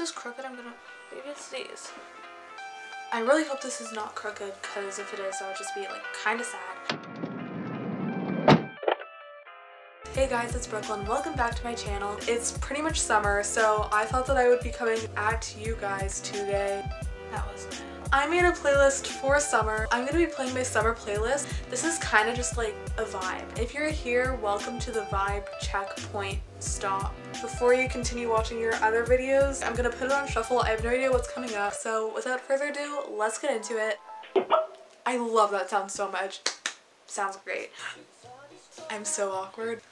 this is crooked, I'm gonna, maybe it's these. I really hope this is not crooked because if it is, would just be like kind of sad. Hey guys, it's Brooklyn. Welcome back to my channel. It's pretty much summer, so I thought that I would be coming at you guys today. That it. I made a playlist for summer. I'm gonna be playing my summer playlist. This is kind of just like a vibe. If you're here, welcome to the vibe checkpoint stop. Before you continue watching your other videos, I'm gonna put it on shuffle. I have no idea what's coming up. So without further ado, let's get into it. I love that sound so much. Sounds great. I'm so awkward.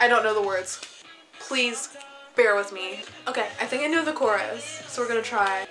I don't know the words. Please bear with me. Okay, I think I know the chorus, so we're gonna try.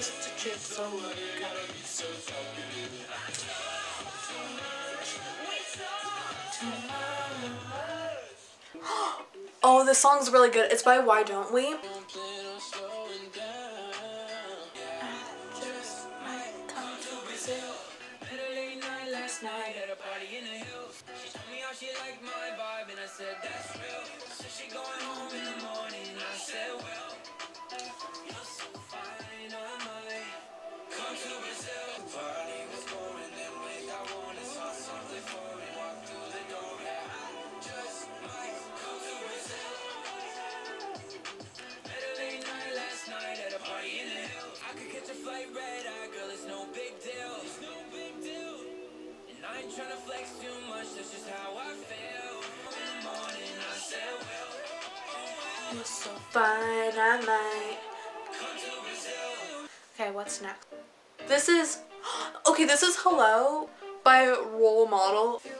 Just a so gotta be so. Oh, this song's really good. It's by Why Don't We? You're I might. Okay, what's next? This is, okay, this is Hello by Role Model. You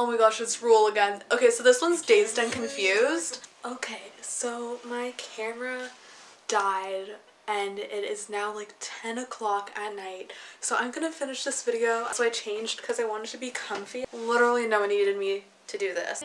Oh my gosh, it's Rule again. Okay, so this one's Dazed and Confused. Okay, so my camera died and it is now like 10 o'clock at night. So I'm gonna finish this video. So I changed because I wanted to be comfy. Literally no one needed me to do this.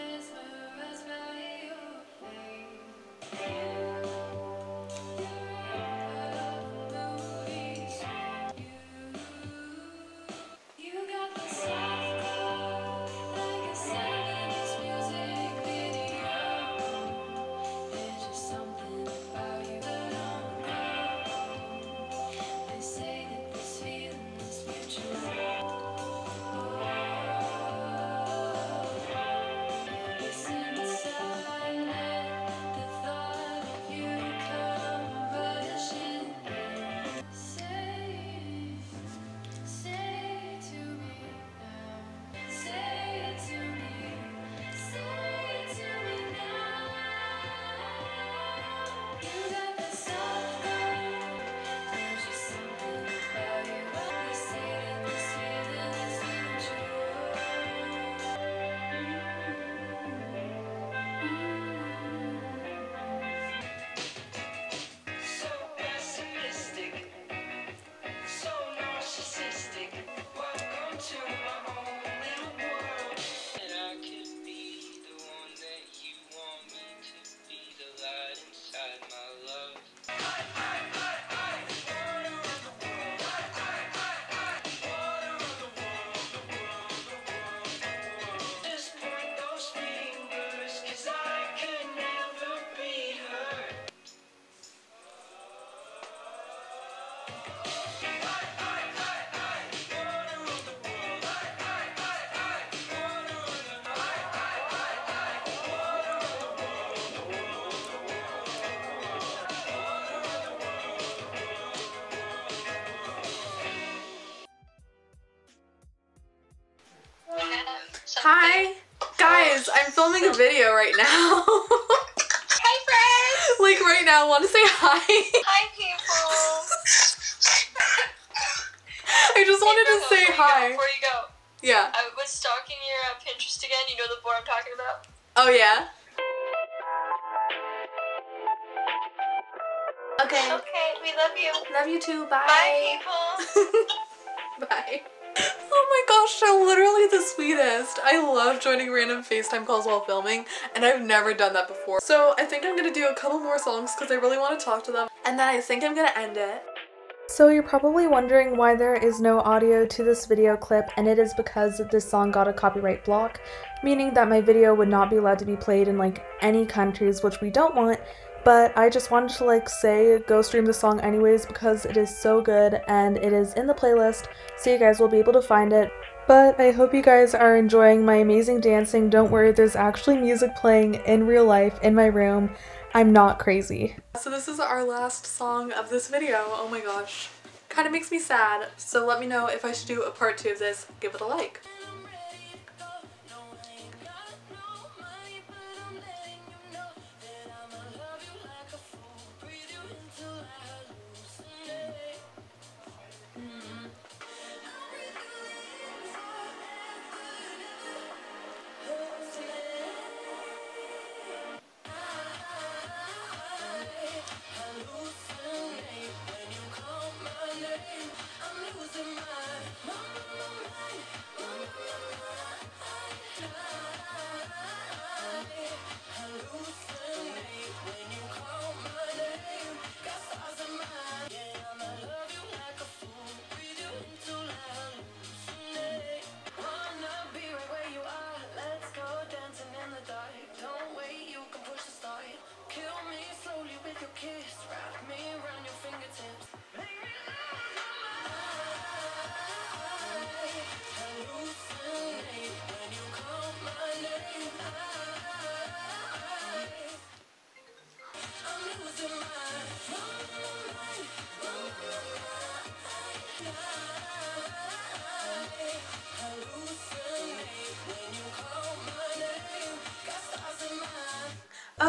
Hi! Guys, I'm filming a video right now. Hi friends! like right now, want to say hi? Hi people! I just wanted to Before say you go- hi. Before you go, Yeah. I was stalking your uh, Pinterest again. You know the board I'm talking about? Oh yeah? Okay. Okay, we love you. Love you too. Bye. Bye people! Bye. Oh my gosh, they're literally the sweetest. I love joining random FaceTime calls while filming, and I've never done that before. So I think I'm gonna do a couple more songs because I really want to talk to them, and then I think I'm gonna end it. So you're probably wondering why there is no audio to this video clip, and it is because this song got a copyright block, meaning that my video would not be allowed to be played in like any countries, which we don't want, but I just wanted to like say go stream the song anyways because it is so good and it is in the playlist so you guys will be able to find it. But I hope you guys are enjoying my amazing dancing. Don't worry, there's actually music playing in real life in my room. I'm not crazy. So this is our last song of this video. Oh my gosh. Kind of makes me sad. So let me know if I should do a part two of this. Give it a like.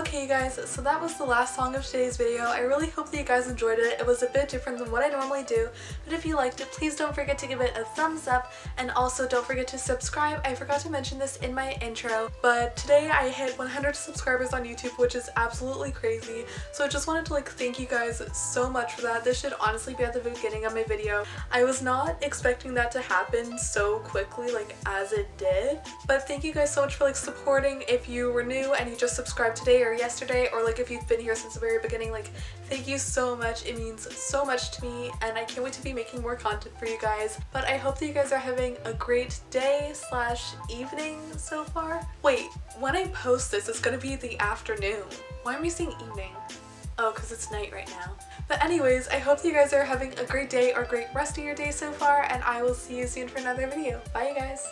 Okay you guys, so that was the last song of today's video. I really hope that you guys enjoyed it. It was a bit different than what I normally do, but if you liked it, please don't forget to give it a thumbs up and also don't forget to subscribe. I forgot to mention this in my intro, but today I hit 100 subscribers on YouTube, which is absolutely crazy. So I just wanted to like thank you guys so much for that. This should honestly be at the beginning of my video. I was not expecting that to happen so quickly like as it did, but thank you guys so much for like supporting. If you were new and you just subscribed today or yesterday or like if you've been here since the very beginning like thank you so much it means so much to me and I can't wait to be making more content for you guys but I hope that you guys are having a great day slash evening so far wait when I post this it's gonna be the afternoon why am I saying evening Oh, because it's night right now. But anyways, I hope that you guys are having a great day or great rest of your day so far, and I will see you soon for another video. Bye, you guys!